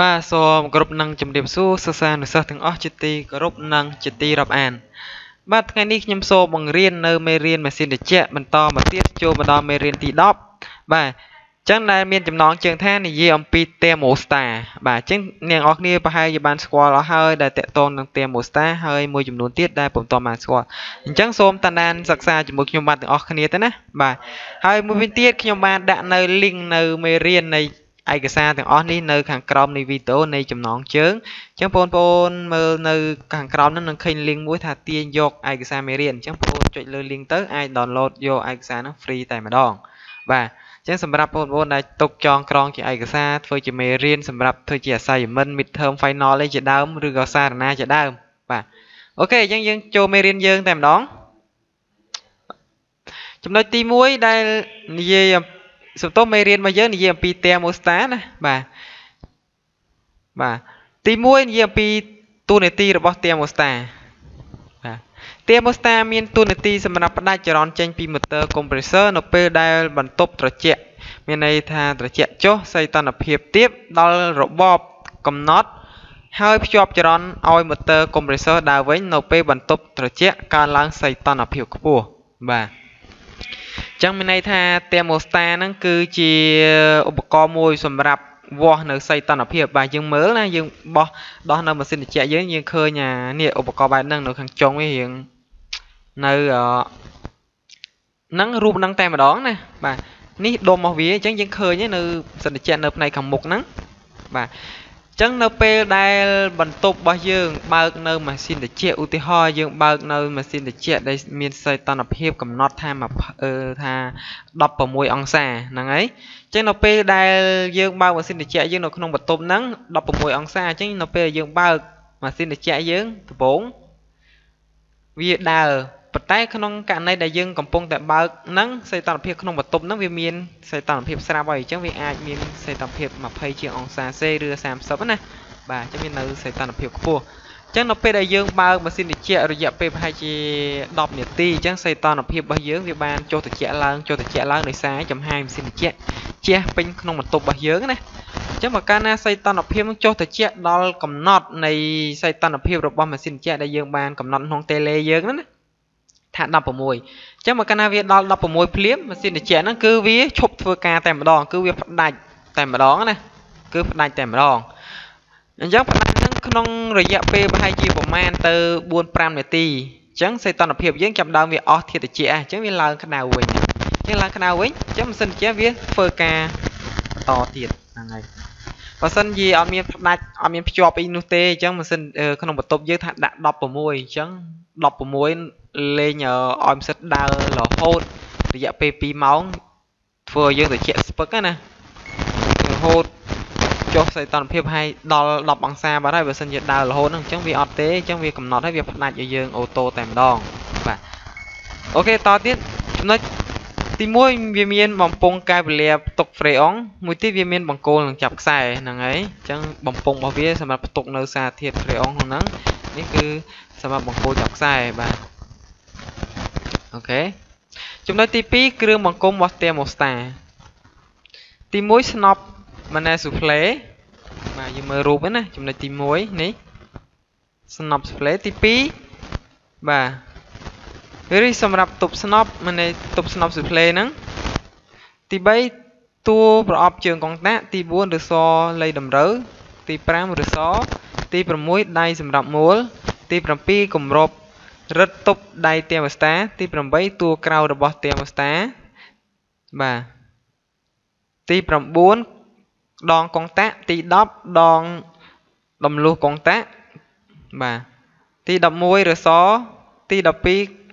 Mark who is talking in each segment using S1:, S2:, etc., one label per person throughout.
S1: បាទសូមគោរពនឹងជំរាបសួរសិស្សានុសិស្សទាំងអស់ជាទីគោរពនិងជាទីរាប់អាន បាទថ្ងៃនេះខ្ញុំសូមបង្រៀននៅមេរៀនម៉ាស៊ីនត្រជាក់បន្តមកទៀតចូលមកដល់មេរៀនទី10បាទចឹងដែលមានចំណងជើងថានិយាយអំពី thermostat បាទចឹងអ្នកនរគ្នាប្រហែលជាបានស្គាល់អស់ហើយដែលតកតងនឹង thermostat ហើយមួយចំនួនទៀតដែលពុំតបានស្គាល់អញ្ចឹងសូមតាមដានសិក្សាជាមួយខ្ញុំបាទទាំងអស់គ្នាទៅណាបាទហើយមួយវិញទៀតខ្ញុំបានដាក់នៅ link នៅមេរៀននៃ ឯកសារទាំងអស់នេះនៅខាងក្រោមនៃវីដេអូនៃចំណងជើងអញ្ចឹងបងប្អូនមើលនៅខាងក្រោមនោះនឹងឃើញ link មួយថាទាញយកឯកសារមេរៀនអញ្ចឹងបងប្អូនចុចលើ link ទៅអាច download យកឯកសារនោះ free តែម្ដងបាទអញ្ចឹងសម្រាប់បងប្អូនដែលទុកចងក្រងជាឯកសារធ្វើជាមេរៀនសម្រាប់ធ្វើជា assignment midterm final អីជាដើមឬក៏សារណាជាដើមបាទអូខេអញ្ចឹងយើងចូលមេរៀនយើងតែម្ដងចំណុចទី1ដែលនិយាយអំ សំទោសមេរៀនរបស់យើងនិយាយអំពី thermostat ណាបាទបាទទី1និយាយអំពីតួនាទីរបស់ thermostat បាទ thermostat មានតួនាទីសម្រាប់ផ្ដាច់ចរន្តចេញពី motor compressor នៅពេលដែលបន្ទប់ត្រជាក់មានន័យថាត្រជាក់ចុះសីតុណ្ហភាពទាបដល់របបកំណត់ហើយភ្ជាប់ចរន្តឲ្យ motor compressor ដើរវិញនៅពេលបន្ទប់ត្រជាក់កើនឡើងសីតុណ្ហភាពខ្ពស់បាទ ចឹងមានន័យថា thermostat ហ្នឹងគឺជាឧបករណ៍មួយសម្រាប់វាស់នៅសីតុណ្ហភាពបាទយើងមើលណាយើងបោះដោះនៅម៉ាស៊ីនត្រជាក់យើងយើងឃើញអានេះឧបករណ៍បែបហ្នឹងនៅខាងចុងវារៀងនៅហ្នឹងរូបហ្នឹងតែម្ដងណាបាទនេះដុំរបស់វាអញ្ចឹងយើងឃើញនៅសិនត្រជាក់នៅផ្នែកខាងមុខហ្នឹងបាទ ចឹងនៅពេលដែលបន្ទប់របស់យើងបើកនៅម៉ាស៊ីនត្រជាក់ឧទាហរណ៍យើងបើកនៅម៉ាស៊ីនត្រជាក់ដែលមានសីតុណ្ហភាពកំណត់ថាអឺថា16អង្សាហ្នឹងហើយចឹងនៅពេលដែលយើងបើកម៉ាស៊ីនត្រជាក់យើងនៅក្នុងបន្ទប់ហ្នឹង16អង្សាអញ្ចឹងនៅពេលយើងបើកម៉ាស៊ីនត្រជាក់យើងដំបូងវាដើរ ប៉ុន្តែក្នុងករណីដែលយើងកំពុងតែបើកហ្នឹងសីតុណ្ហភាពក្នុងបន្ទប់ហ្នឹងវាមានសីតុណ្ហភាពស្រាប់ហើយអញ្ចឹងវាអាចមានសីតុណ្ហភាព20ជាងអង្សាសេឬ30ណាបាទអញ្ចឹងមាននៅសីតុណ្ហភាពខ្ពស់អញ្ចឹងនៅពេលដែលយើងបើកម៉ាស៊ីនត្រជាក់រយៈពេលប្រហែលជា10នាទីអញ្ចឹងសីតុណ្ហភាពរបស់យើងវាបានចុះត្រជាក់ឡើងចុះត្រជាក់ឡើងដោយសារចំហាយម៉ាស៊ីនត្រជាក់ជះពេញក្នុងបន្ទប់របស់យើងណាអញ្ចឹងបើកាលណាសីតុណ្ហភាពចុះត្រជាក់ដល់កំណត់នៃសីតុណ្ហភាពរបស់ម៉ាស៊ីនត្រជាក់ដែលយើងបានកំណត់ក្នុងតេឡេយើងណា ថា16អញ្ចឹងមកកាលណាវាដល់16ភ្លាមម៉ាស៊ីនត្រជាក់ហ្នឹងគឺវាឈប់ធ្វើការតែម្ដងគឺវាផ្ដាច់តែម្ដងណាគឺផ្ដាច់តែម្ដងអញ្ចឹងផ្ដាច់ហ្នឹងក្នុងរយៈពេលប្រហែលជាប្រមាណទៅ4 5នាទីអញ្ចឹងសីតុណ្ហភាពយើងចាប់ដើមវាអស់ធាតុត្រជាក់អញ្ចឹងវាឡើងក្តៅវិញអញ្ចឹងឡើងក្តៅវិញអញ្ចឹងម៉ាស៊ីនត្រជាក់វាធ្វើការបន្តទៀតហ្នឹងហើយបើសិនជាអត់មានផ្ដាច់អត់មានភ្ជាប់អីនោះទេអញ្ចឹងម៉ាស៊ីនក្នុងបន្ទប់យើងថាដាក់16អញ្ចឹង 16លេងឲ្យមិនសិតដើររហូតរយៈពេល2ម៉ោងធ្វើឲ្យយើងត្រជាក់ស្ពឹកណារហូតចុះសីតុណ្ហភាពឲ្យដល់10អង្សាបាត់ហើយបើសិនជាដើររហូតហ្នឹងអញ្ចឹងវាអត់ទេអញ្ចឹងវាកំណត់ឲ្យវាផ្ដាច់ឲ្យយើងអូតូតែម្ដងបាទអូខេតទៀតចំណុចទី1វាមានបំពង់កែវលាផ្ទុកហ្វ្រេអុងមួយទៀតវាមានបង្គោលនឹងចាប់ខ្សែហ្នឹងហើយអញ្ចឹងបំពង់របស់វាសម្រាប់ផ្ទុកនៅសារធាតុហ្វ្រេអុងក្នុងហ្នឹង នេះគឺសម្រាប់បង្គោលចាប់ខ្សែបាទអូខេចំណុចទី2គ្រឿងបង្គុំរបស់ thermostat ទី1ស្នប់ mana souffle បាទយើងមើលរូបណាចំណុចទី1នេះស្នប់ souffle ទី2បាទវារីសម្រាប់ទប់ស្នប់មានន័យទប់ស្នប់ souffle ហ្នឹងទី3តួប្រអប់ជើងកុងតាក់ទី4ឬសលៃតម្រូវទី5ឬស ទី6ដៃសម្រាប់មួល ទី7គម្របរឹតទប់ដៃទៀមស្តាទី8តួក្រៅរបស់ទៀមស្តាបាទទី9ដងកុងតាក់ទី10ដងដំលុះកុងតាក់បាទទី11រសទី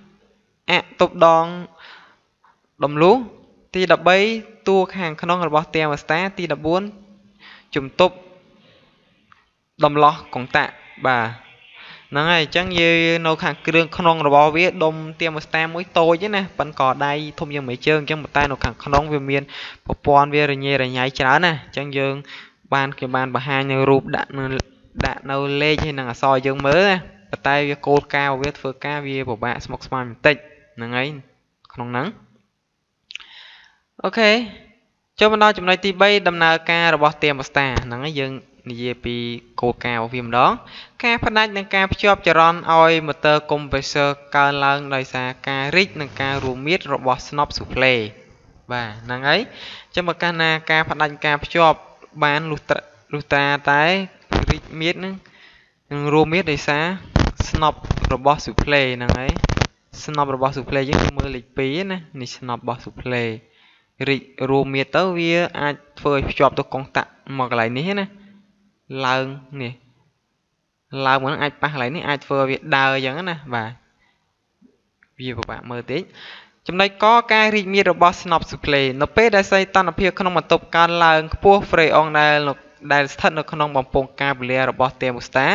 S1: 12អទប់ដងដំលុះទី13តួខាងក្នុងរបស់ទៀមស្តាទី14ជំទប់ ដំឡោះកុងតាក់បាទហ្នឹងហើយអញ្ចឹងយើងនៅខាងគ្រឿងក្នុងរបស់វាដុំទៀមស្តាមួយតូចណាប៉ិនក៏ដៃធំជាងមេជើងអញ្ចឹងប៉ុន្តែនៅខាងក្នុងវាមានប្រព័ន្ធវារញ៉េរញ៉ៃច្រើនណាអញ្ចឹងយើង បានគេបានបង្ហាញនៅរូបដាក់នៅដាក់នៅលេខហើយនឹងអក្សរយើងមើលណាប៉ុន្តែវាគោលការណ៍វាធ្វើការវាពិបាកស្មុគស្មាញបន្តិចហ្នឹងហើយក្នុងហ្នឹងអូខេចូលមកដល់ចំណុចទី3ដំណើរការរបស់ thermostat ហ្នឹងហើយយើង និយាយពីគោលការណ៍របស់វាម្ដង ការផ្ដាច់និងការភ្ជាប់ចរន្តឲ្យ motor compressor កើនឡើងដោយសារការរីកនិងការរួមមៀតរបស់ស្នប់ស៊ូហ្វ្លេបាទហ្នឹងហើយចឹងបើកាលណាការផ្ដាច់ការភ្ជាប់បានលុះលុះតាតែរីកមៀតនឹងនឹងរួមមៀតដោយសារស្នប់របស់ស៊ូហ្វ្លេហ្នឹងហើយស្នប់របស់ស៊ូហ្វ្លេយើងមើលលេខ2ណានេះស្នប់របស់ស៊ូហ្វ្លេរីករួមមៀតទៅវាអាចធ្វើឲ្យភ្ជាប់ទៅកុងតាក់មកកន្លែងនេះណា ឡើងនេះឡើងមកនឹងអាចប៉ះកន្លែងនេះអាចធ្វើឲ្យវាដើរអញ្ចឹងណាបាទវាពិបាកមើលតិចចំណុចកការរីកមាឌរបស់ Snop Supply នៅពេលដែលសីតុណ្ហភាពក្នុងបន្ទប់កើនឡើងខ្ពស់ Freon ដែលដែលស្ថិតនៅក្នុងបំពង់ការពលារបស់ thermostat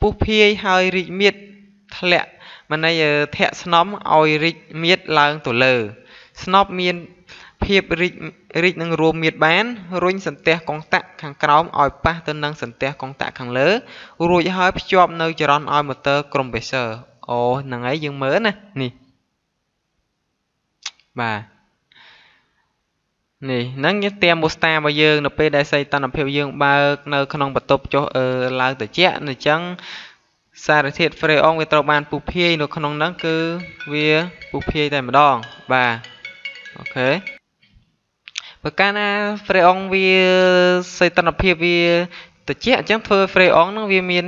S1: ពុះភាយហើយរីកមាឌធ្លាក់មិនន័យធាក់ស្នំឲ្យរីកមាឌឡើងទៅលើស្នប់មាន ភាពរីករីកនឹងរួមមៀតបានរុញសន្ទះកុងតាក់ខាងក្រោមឲ្យប៉ះទៅនឹងសន្ទះកុងតាក់ខាងលើរួចហើយភ្ជាប់នៅចរន្តឲ្យ motor compressor អូហ្នឹងហើយយើងមើលណានេះបាទនេះហ្នឹងយើងត្រៀមមូស្តារបស់យើងនៅពេលដែលសីតុណ្ហភាពយើងបើកនៅក្នុងបន្ទប់ចុះអឺឡើងត្រជាក់អញ្ចឹងសារធាតុ freon វាត្រូវបានពុះភាយនៅក្នុងហ្នឹងគឺវាពុះភាយតែម្ដងបាទអូខេ បើកាលណា freon វាសីតុណ្ហភាពវាត្រជាក់អញ្ចឹងធ្វើ freon ហ្នឹងវាមាន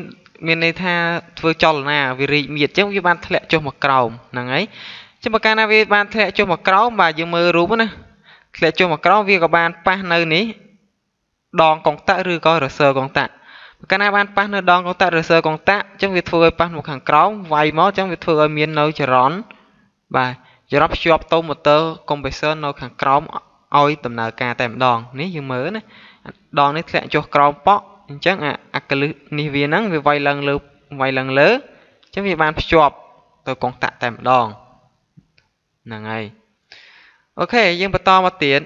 S1: មានន័យថាធ្វើចលនាវារីកមៀតអញ្ចឹងវាបានធ្លាក់ចុះមកក្រោមហ្នឹងហើយអញ្ចឹងបើកាលណាវាបានធ្លាក់ចុះមកក្រោមបាទយើងមើលរូបណាធ្លាក់ចុះមកក្រោមវាក៏បានប៉ះនៅនេះដងកុងតាក់ឬក៏រសើកុងតាក់បើកាលណាបានប៉ះនៅដងកុងតាក់រសើកុងតាក់អញ្ចឹងវាធ្វើឲ្យប៉ះមកខាងក្រោមវាយមកអញ្ចឹងវាធ្វើឲ្យមាននៅចរន្តបាទចរន្តភ្ជាប់ទៅ motor compressor នៅខាងក្រោម ឲ្យដំណើរការតែម្ដងនេះយើងមើលណាដងនេះធ្លាក់ចុះក្រោមប៉ក់អញ្ចឹងអាអាកលឹះនេះវាហ្នឹងវាវាយឡើងលើវាយឡើងលើអញ្ចឹងវាបានភ្ជាប់ទៅកុងតាក់តែម្ដងហ្នឹងហើយអូខេយើងបន្តមកទៀត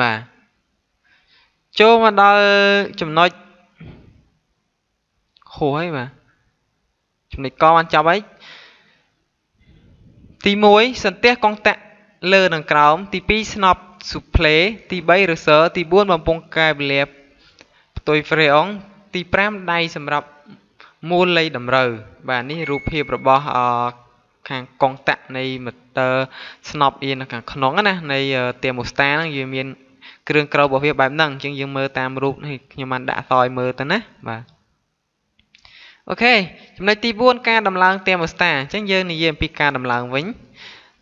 S1: បាទចូលមកដល់ចំណុចហួរហើយបាទចំណុចកបានចប់ហើយទី1សន្ទះកុងតាក់ លើនិងក្រោម ទី2ស្នប់ស៊ូផ្លេទី3រសើទី4បំពង់កែវលាបផ្ទុយហ្វ្រេអងទី5ដៃសម្រាប់មូលលៃតម្រូវ បាទនេះរូបភាពរបស់អខាងកុងតាក់នៃ motor ស្នប់អៀននៅខាងក្នុងណានៃ thermostat ហ្នឹងវាមានគ្រឿងក្រៅរបស់វាបែបហ្នឹងអញ្ចឹងយើងមើលតាមរូបនេះខ្ញុំបានដាក់សយមើលទៅណាបាទអូខេចំណុចទី4ការដំឡើង thermostat អញ្ចឹងយើងនិយាយអំពីការដំឡើងវិញ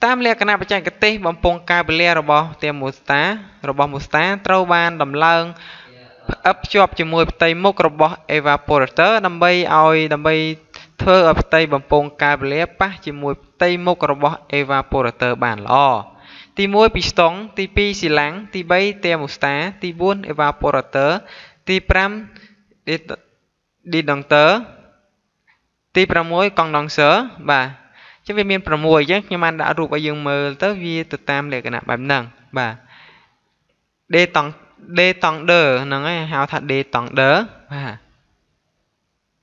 S1: តាមលក្ខណៈបច្ចេកទេសបំពង់កាបលារបស់ទៀមមូស្តារបស់មូស្តាត្រូវបានដំឡើងផ្អឹបភ្ជាប់ជាមួយផ្ទៃមុខរបស់ evaporator ដើម្បីឲ្យដើម្បីធ្វើឲ្យផ្ទៃបំពង់កាបលាប៉ះជាមួយផ្ទៃមុខរបស់ evaporator បានល្អទី1ពីស្តុងទី2ស៊ីឡាំងទី3ទៀមមូស្តាទី4 evaporator ទី5 deductor ទី6 condenser បាទ ចឹងវាមាន6អញ្ចឹងខ្ញុំបានដាក់រូបឲ្យយើងមើលទៅវាទៅតាមលក្ខណៈបែបហ្នឹងបាទ D តង់ D តង់ដឺហ្នឹងហើយហៅថា D តង់ដឺបាទ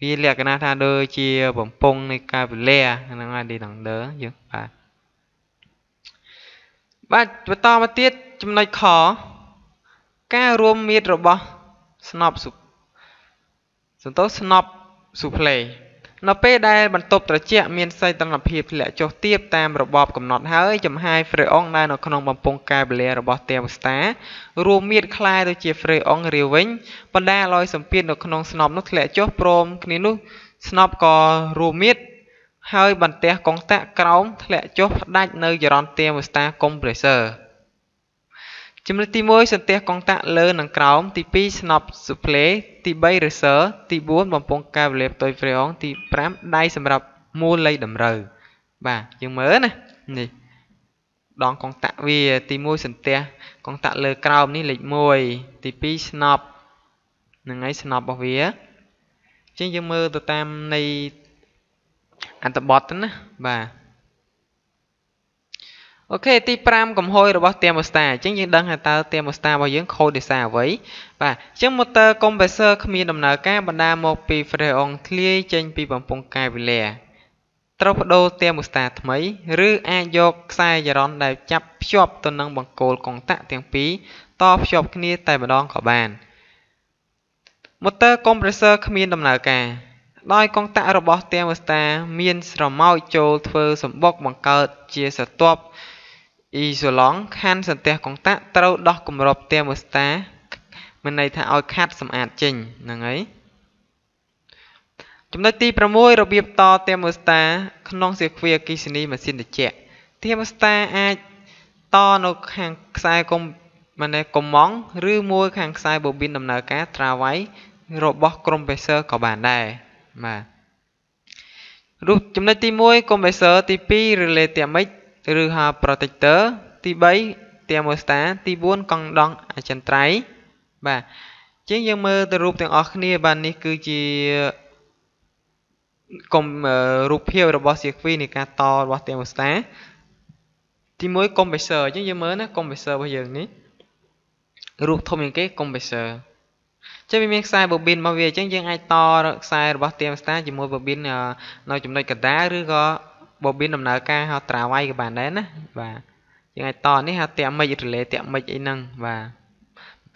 S1: វាលក្ខណៈថាដូចជាបំពង់នៃកាវលាហ្នឹងហើយ D តង់ដឺយើងបាទបាទបន្តមកទៀតចំណុចខការរួមមៀតរបស់ស្នប់សន្តោស្នប់ស៊ូផ្លេ នៅពេលដែលបន្ទប់ត្រជាក់មានសីតុណ្ហភាពធ្លាក់ចុះទាបតាមរបបកំណត់ហើយចំហាយហ្វ្រេអុងដែលនៅក្នុងបំពង់កែបលារបស់ទេវស្តារួមមានខ្លាយទៅជាហ្វ្រេអុងរាវិញបណ្ដាលឲ្យសម្ពាធនៅក្នុងស្នប់នោះធ្លាក់ចុះព្រមគ្នានោះស្នប់ក៏រួមមានហើយបន្ទះកុងតាក់ក្រោមធ្លាក់ចុះផ្ដាច់នៅចរន្តទេវស្តាកុំប្រេស័រ ចំណុចទី1សន្ទះកុងតាក់លើនិងក្រោមទី2ស្នប់ស៊ូផ្លេទី3 racer ទី4បំពង់កាវលាបតុយហ្វ្រេអងទី5ដៃសម្រាប់មូលលៃតម្រូវបាទយើងមើលណានេះដងកុងតាក់វាទី1សន្ទះកុងតាក់លើក្រោមនេះលេខ1ទី2ស្នប់នឹងហើយស្នប់របស់វាអញ្ចឹងយើងមើលទៅតាមនៃអន្តបទទៅណាបាទ អូខេទី5កំហុយរបស់ thermostat អញ្ចឹងយើងដឹងថាតើ thermostat របស់យើងខូចដោយសារអ្វីបាទអញ្ចឹង motor compressor គ្មានដំណើរការបណ្ដាលមកពី freon ធ្លាយចេញពីបំពង់កាយវិលាត្រូវបដូរទែម៉ូស្តាថ្មី ឬអាចយកខ្សែចរន្តដែលចាប់ភ្ជាប់ទៅនឹងបង្គោលកុងតាក់ទាំងពីរតភ្ជាប់គ្នាតែម្ដងក៏បាន Motor compressor គ្មានដំណើរការដោយកុងតាក់របស់ទែម៉ូស្តាមានស្រមោចចូលធ្វើសម្បុកបង្កើតជាស្រទាប់ អ៊ីសូឡង់ខាន់សន្ទះកុងតាក់ត្រូវដោះគម្របទែម៉ូស្តាមានន័យថាឲ្យខាត់សម្អាតចេញហ្នឹងហើយចំណុចទី6របៀបតទែម៉ូស្តាក្នុងសៀគ្វីអគ្គិសនីម៉ាស៊ីនត្រជាក់ទែម៉ូស្តាអាចតនៅខាងខ្សែកុំម៉ានកុំម៉ង់ឬមួយខាងខ្សែបូប៊ីនដំណើរការត្រាវៃរបស់ compressor ក៏បានដែរបាទរូបចំណុចទី1 compressor ទី2 relay ទាំងម៉េច ឬហៅ protector ទី3 thermostat ទី4កង់ដង់អចិន្ត្រៃយ៍បាទជាងយើងមើលទៅរូបទាំងអស់គ្នាបាទនេះគឺជាកុំរូបភាពរបស់ CFV នៃការតរបស់ thermostat ទី1 compressor អញ្ចឹងយើងមើលណា compressor របស់យើងនេះរូបធំជាងគេ compressor ចឹងវាមានខ្សែបូប៊ីនរបស់វាអញ្ចឹងយើងអាចតខ្សែរបស់ thermostat ជាមួយបូប៊ីននៅចំណុចកណ្ដាលឬក៏ បូប៊ីនដំណើរការហៅត្រាវៃក៏បានដែរណាបាទយើងអាចតនេះហៅតាក់មិច relay តាក់មិចអីហ្នឹងបាទ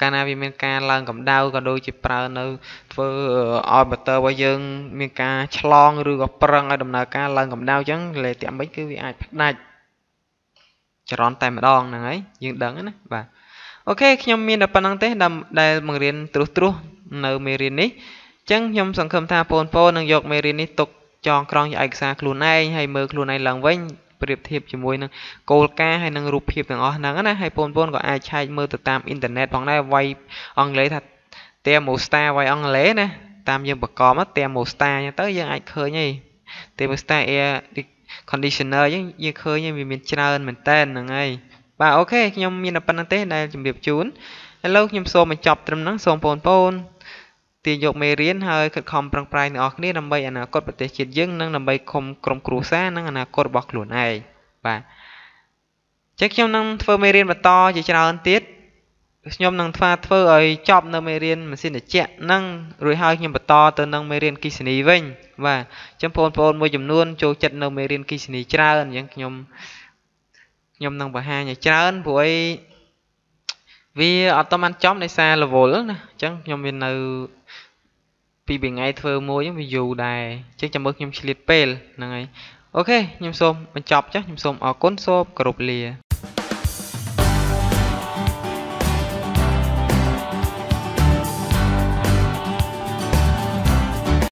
S1: កាលណាវាមានការឡើងកម្ដៅក៏ដូចជាប្រើនៅធ្វើឲ្យ motor របស់យើង មានការឆ្លងឬក៏ប្រឹងឲ្យដំណើរការឡើងកម្ដៅអញ្ចឹង relay តាក់មិចគឺវាអាចផ្ដាច់ចរន្តតែម្ដងហ្នឹងហើយយើងដឹងណាបាទអូខេខ្ញុំមានតែប៉ុណ្្នឹងទេដែលបង្រៀនត្រួសត្រាសនៅមេរៀននេះអញ្ចឹងខ្ញុំសង្ឃឹមថាបងប្អូននឹងយកមេរៀននេះទុក ចងក្រងជាឯកសារខ្លួនឯងហើយមើលខ្លួនឯងឡើងវិញប្រៀបធៀបជាមួយនឹងគោលការណ៍ហើយនឹងរូបភាពទាំងអស់ហ្នឹងណាហើយបងប្អូនក៏អាចឆែកមើលទៅតាមអ៊ីនធឺណិតផងដែរវាយអង់គ្លេសថា thermostat វាយអង់គ្លេសណាតាមយើងបកកម thermostat អញ្ចឹងទៅយើងអាចឃើញហី thermostat air conditioner អញ្ចឹងយើងឃើញវាមានច្រើនមែនតើហ្នឹងហើយបាទអូខេខ្ញុំមានតែប៉ុណ្្នឹងទេដែលជម្រាបជូនឥឡូវខ្ញុំសូមបញ្ចប់ត្រឹមហ្នឹងសូមបងប្អូន ទាញយកមេរៀនហើយខិតខំប្រឹងប្រែងទាំងអស់គ្នាដើម្បីអនាគតប្រទេសជាតិយើងនិងដើម្បីគុំក្រុមគ្រួសារនិងអនាគតរបស់ខ្លួនឯងបាទចឹងខ្ញុំនឹងធ្វើមេរៀនបន្តជាច្រើនទៀតខ្ញុំនឹងធ្វើធ្វើឲ្យចប់នៅមេរៀនម៉ាស៊ីនត្រជាក់និងរួចហើយខ្ញុំបន្តទៅនឹងមេរៀនគិសនីវិញបាទអញ្ចឹងបងប្អូនមួយចំនួនចូលចិត្តនៅមេរៀនគិសនីច្រើនអញ្ចឹងខ្ញុំខ្ញុំនឹងបង្ហាញឲ្យច្រើនព្រោះអី វាអត់តបានចំដោយសារ level ណាអញ្ចឹងខ្ញុំមាននៅពីរថ្ងៃធ្វើមួយវាយូរដែរអញ្ចឹងចាំមើលខ្ញុំឆ្លៀតពេលហ្នឹងហើយអូខេខ្ញុំសូមបញ្ចប់ចាស់ខ្ញុំសូមអរគុណសូមគោរពលា